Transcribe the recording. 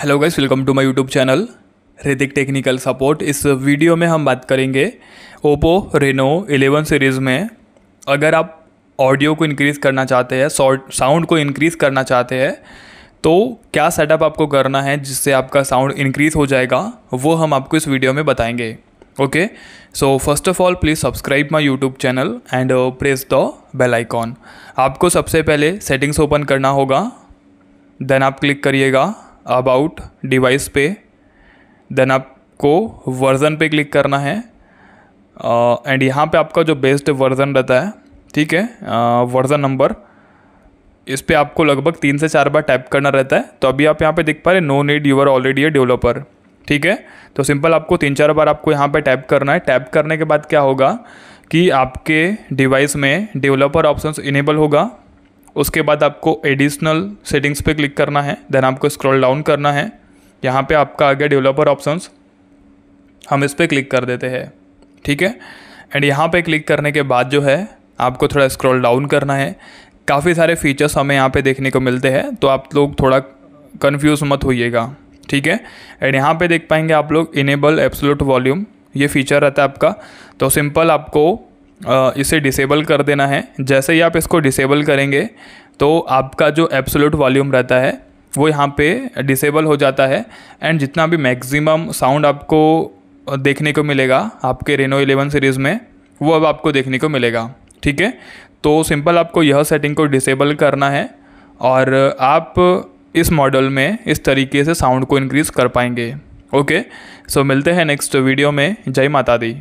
Hello guys welcome to my YouTube channel Hrithik technical support इस video में हम बात करेंगे ओप्पो रेनो 11 सीरीज़ में। अगर आप ऑडियो को इंक्रीज़ करना चाहते हैं साउंड को इंक्रीज़ करना चाहते हैं तो क्या सेटअप आपको करना है जिससे आपका साउंड इंक्रीज़ हो जाएगा, वो हम आपको इस वीडियो में बताएँगे। Okay so first of all please subscribe my YouTube channel and press the bell icon आपको सबसे पहले सेटिंग्स ओपन करना होगा देन आप क्लिक करिएगा। अबाउट डिवाइस पे देन आपको वर्ज़न पे क्लिक करना है। एंड uh, यहाँ पे आपका जो बेस्ट वर्ज़न रहता है ठीक है वर्ज़न नंबर इस पर आपको लगभग तीन से चार बार टाइप करना रहता है। तो अभी आप यहाँ पे देख पा रहे no need you are already a developer ठीक है? तो सिंपल आपको तीन चार बार आपको यहाँ पे टाइप करना है। टाइप करने के बाद क्या होगा कि आपके डिवाइस में डेवलपर ऑप्शंस इनेबल होगा। उसके बाद आपको एडिशनल सेटिंग्स पे क्लिक करना है देन आपको स्क्रॉल डाउन करना है। यहाँ पे आपका आ गया डेवलपर ऑप्शंस हम इस पर क्लिक कर देते हैं, ठीक है? एंड यहाँ पे क्लिक करने के बाद जो है, आपको थोड़ा स्क्रॉल डाउन करना है। काफ़ी सारे फीचर्स हमें यहाँ पे देखने को मिलते हैं तो आप लोग थोड़ा कन्फ्यूज़ मत होइएगा, ठीक है? एंड यहाँ पे देख पाएँगे आप लोग इनेबल एब्सोलूट वॉल्यूम ये फीचर रहता है आपका। तो सिंपल आपको इसे डिसेबल कर देना है। जैसे ही आप इसको डिसेबल करेंगे तो आपका जो एब्सोलूट वॉल्यूम रहता है, वो यहाँ पे डिसेबल हो जाता है। एंड जितना भी मैक्सिमम साउंड आपको देखने को मिलेगा, आपके रेनो 11 सीरीज़ में, वो अब आपको देखने को मिलेगा। ठीक है? तो सिंपल आपको यह सेटिंग को डिसेबल करना है और आप इस मॉडल में इस तरीके से साउंड को इंक्रीज़ कर पाएँगे। ओके सो मिलते हैं नेक्स्ट वीडियो में। जय माता दी।